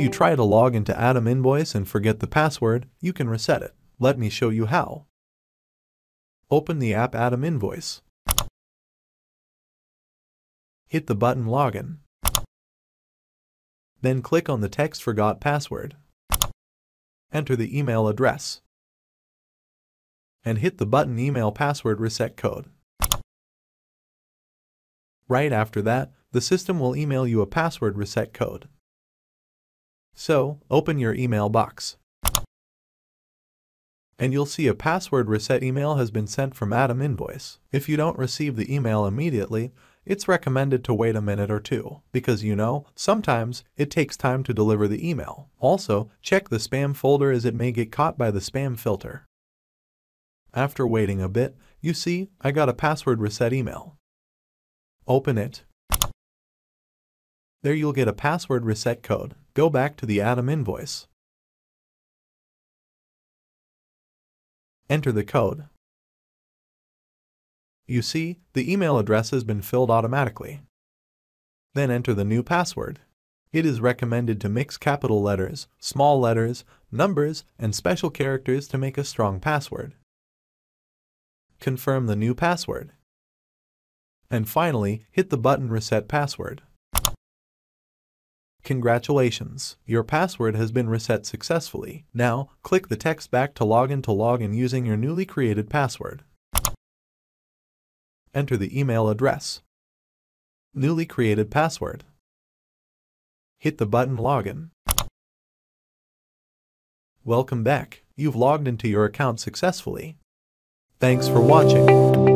you try to log into Atom Invoice and forget the password, you can reset it. Let me show you how. Open the app Atom Invoice. Hit the button Login. Then click on the text Forgot Password. Enter the email address. And hit the button Email Password Reset Code. Right after that, the system will email you a password reset code. So, open your email box. And you'll see a password reset email has been sent from Atom Invoice. If you don't receive the email immediately, it's recommended to wait a minute or two, because you know, sometimes it takes time to deliver the email. Also, check the spam folder as it may get caught by the spam filter. After waiting a bit, you see, I got a password reset email. Open it. There you'll get a password reset code. Go back to the Atom invoice. Enter the code. You see, the email address has been filled automatically. Then enter the new password. It is recommended to mix capital letters, small letters, numbers, and special characters to make a strong password. Confirm the new password. And finally, hit the button Reset Password. Congratulations, your password has been reset successfully. Now, click the text back to log in to log in using your newly created password. Enter the email address. Newly created password. Hit the button Login. Welcome back. You've logged into your account successfully. Thanks for watching.